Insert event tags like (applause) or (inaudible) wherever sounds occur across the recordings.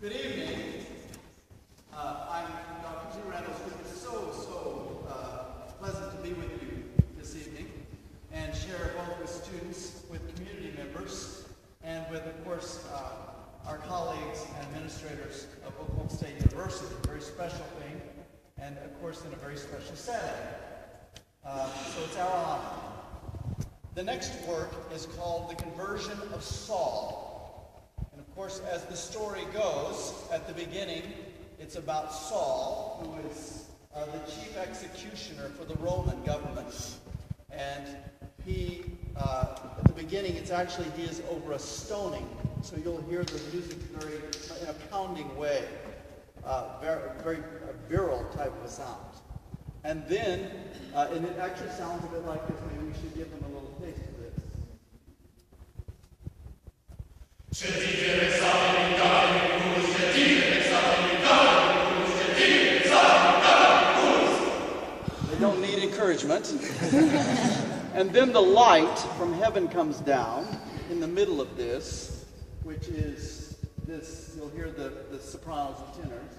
Good evening. Uh, I'm Dr. Tim Reynolds. It's so, so uh, pleasant to be with you this evening and share both with students, with community members, and with, of course, uh, our colleagues and administrators of Oklahoma State University. A very special thing, and of course, in a very special setting. Uh, so it's our honor. The next work is called The Conversion of Saul. Course, as the story goes, at the beginning, it's about Saul, who is uh, the chief executioner for the Roman government. And he, uh, at the beginning, it's actually, he is over a stoning. So you'll hear the music very, in a pounding way, uh, very, very virile type of sound. And then, uh, and it actually sounds a bit like this. Maybe we should give them a little taste of this. They don't need encouragement. (laughs) and then the light from heaven comes down in the middle of this, which is this, you'll hear the, the sopranos and tenors.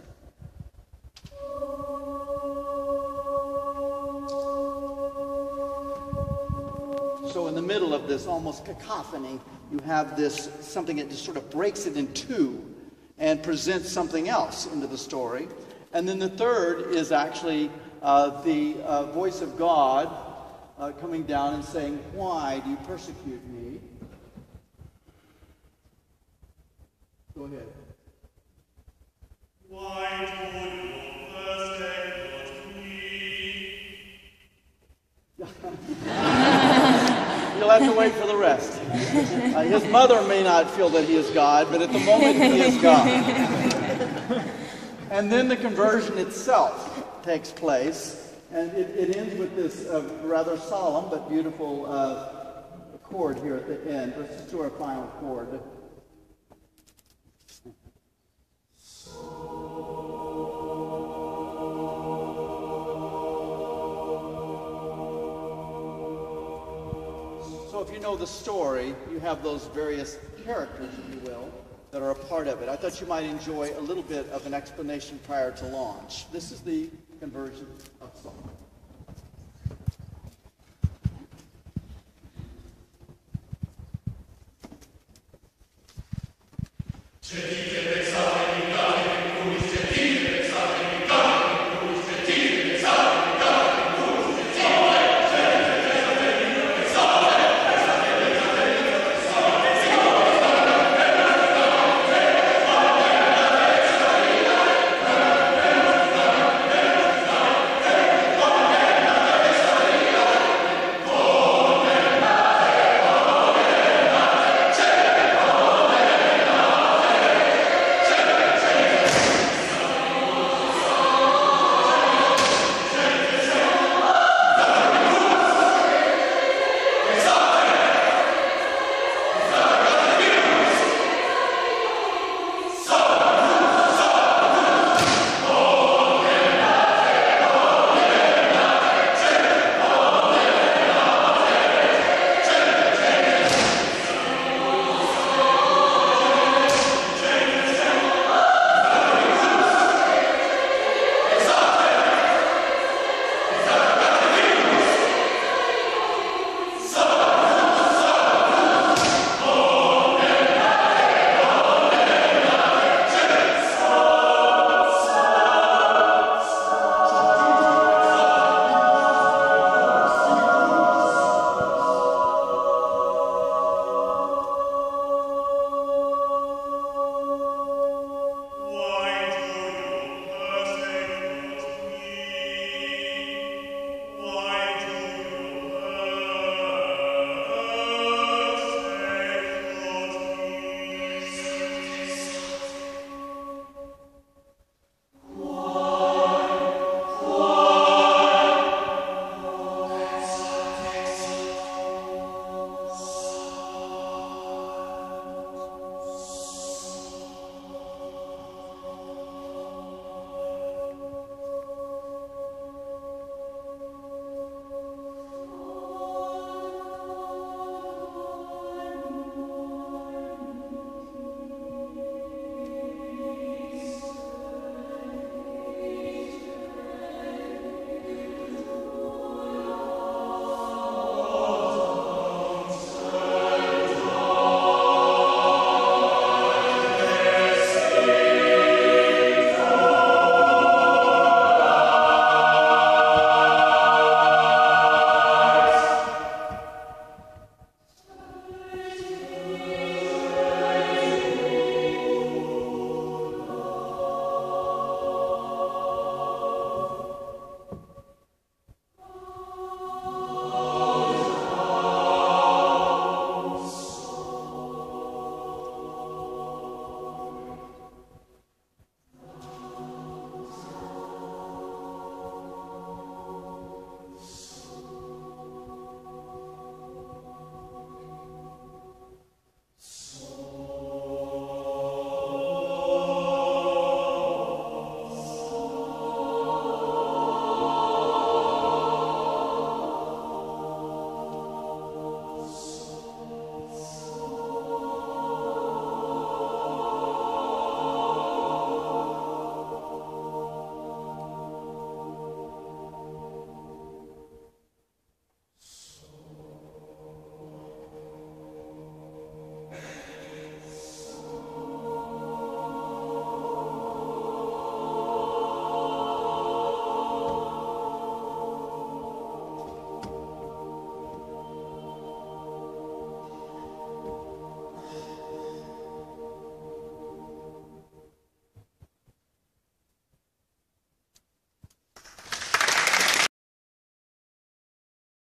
So in the middle of this almost cacophony, you have this something that just sort of breaks it in two and presents something else into the story. And then the third is actually uh, the uh, voice of God uh, coming down and saying, Why do you persecute me? Go ahead. Why You'll have to wait for the rest. Uh, his mother may not feel that he is God, but at the moment he is God. and then the conversion itself takes place, and it, it ends with this uh, rather solemn but beautiful uh, chord here at the end. Let's just do our final chord. So if you know the story, you have those various characters, if you will, that are a part of it. I thought you might enjoy a little bit of an explanation prior to launch. This is the conversion of Saul.